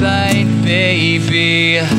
light, baby.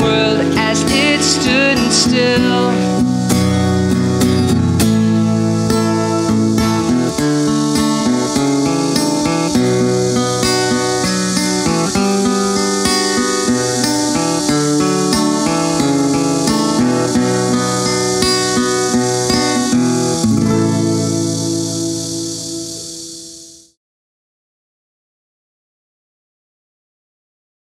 world as it stood still.